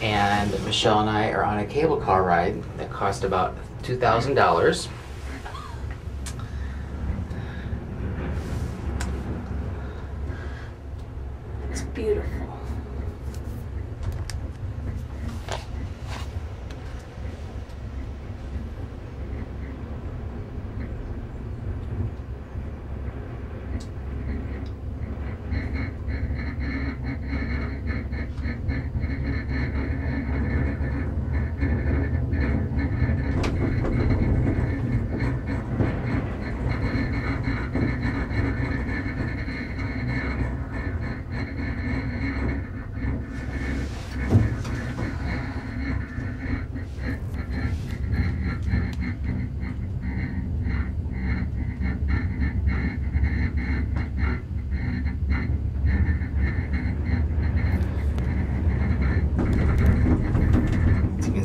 and Michelle and I are on a cable car ride that cost about two thousand dollars. It's beautiful.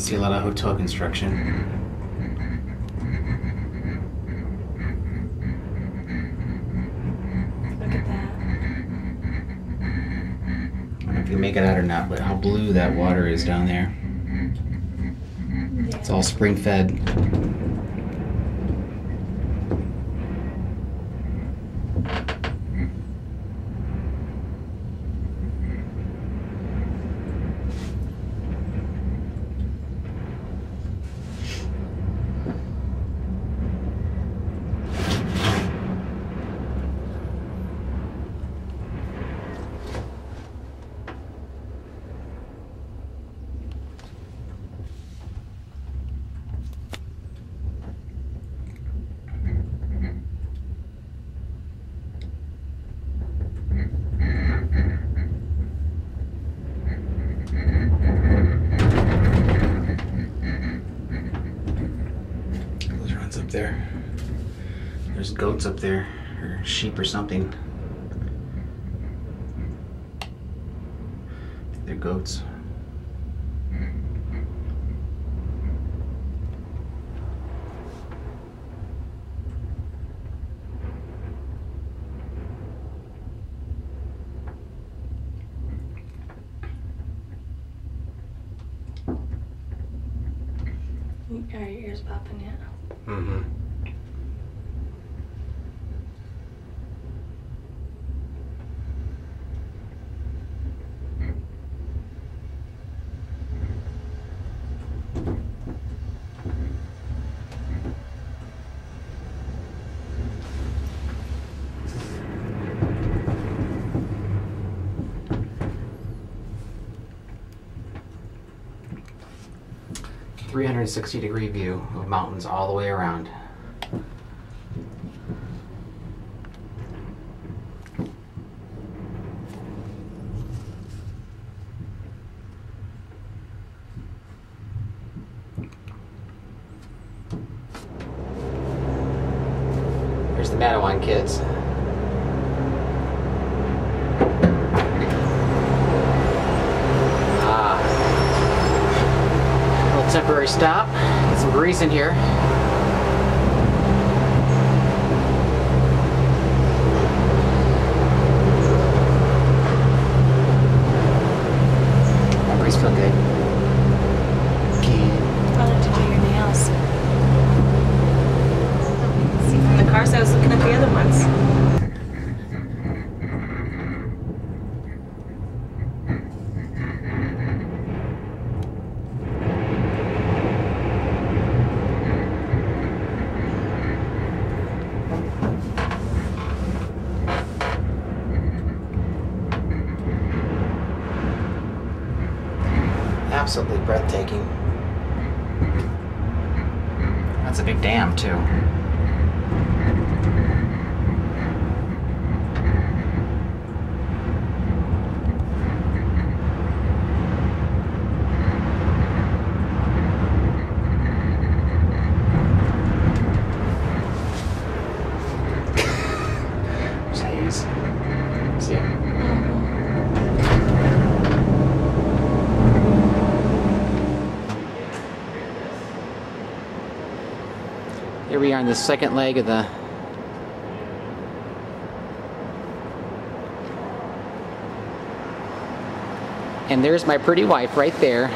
See a lot of hotel construction. Look at that. I don't know if you make it out or not, but how blue that water is down there. It's all spring fed. Those runs up there. There's goats up there, or sheep or something. They're goats. Are your ears popping yet? Mm-hmm. Three hundred and sixty degree view of mountains all the way around. Here's the Madawan kids. Temporary stop. Get some grease in here. Absolutely breathtaking. That's a big dam, too. Jeez. See? Here we are on the second leg of the And there's my pretty wife right there.